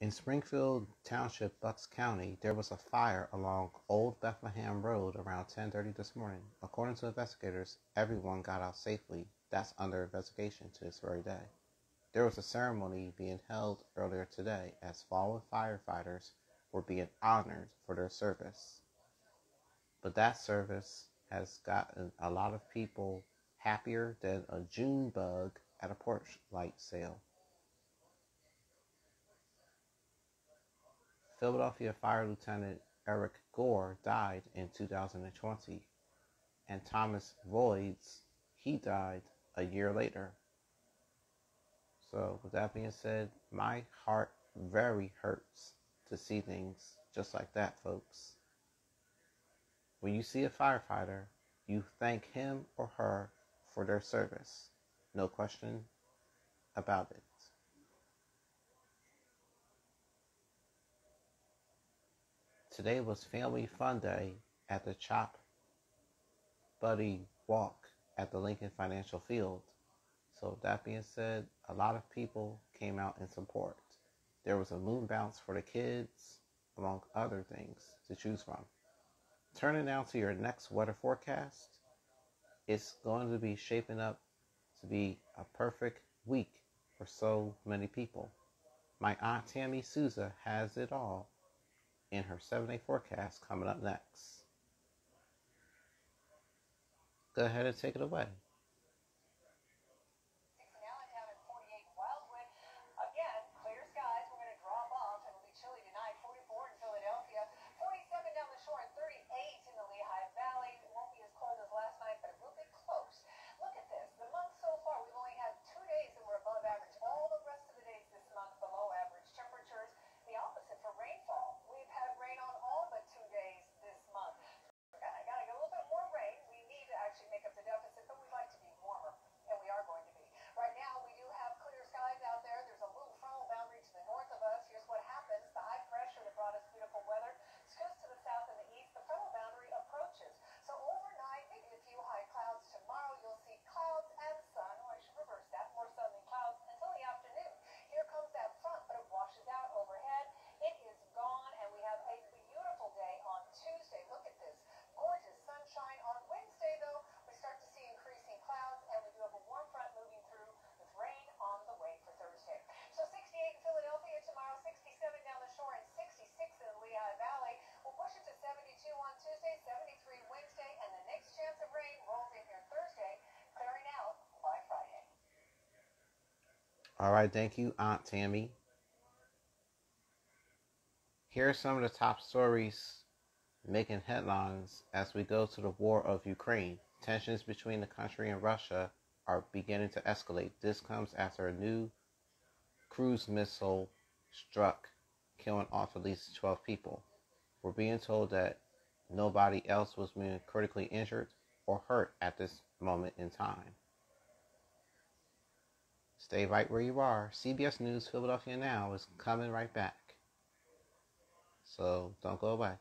In Springfield Township, Bucks County, there was a fire along Old Bethlehem Road around 10:30 this morning. According to investigators, everyone got out safely. That's under investigation to this very day. There was a ceremony being held earlier today as fallen firefighters were being honored for their service. But that service has gotten a lot of people happier than a June bug at a porch light sale. Philadelphia Fire Lieutenant Eric Gore died in 2020, and Thomas Voids, he died a year later. So, with that being said, my heart very hurts to see things just like that, folks. When you see a firefighter, you thank him or her for their service. No question about it. Today was Family Fun Day at the Chop Buddy Walk at the Lincoln Financial Field. So, that being said, a lot of people came out in support. There was a moon bounce for the kids, among other things to choose from. Turning now to your next weather forecast, it's going to be shaping up to be a perfect week for so many people. My Aunt Tammy Souza has it all in her seven day forecast coming up next. Go ahead and take it away. All right, thank you, Aunt Tammy. Here are some of the top stories making headlines as we go to the war of Ukraine. Tensions between the country and Russia are beginning to escalate. This comes after a new cruise missile struck, killing off at least 12 people. We're being told that nobody else was being critically injured or hurt at this moment in time. Stay right where you are. CBS News Philadelphia Now is coming right back. So don't go away.